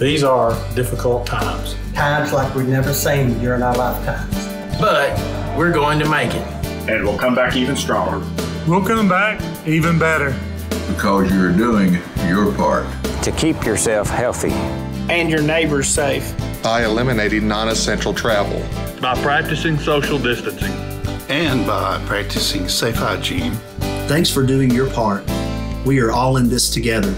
These are difficult times. Times like we've never seen during our lifetimes. But we're going to make it. And we'll come back even stronger. We'll come back even better. Because you're doing your part. To keep yourself healthy. And your neighbors safe. By eliminating non essential travel. By practicing social distancing. And by practicing safe hygiene. Thanks for doing your part. We are all in this together.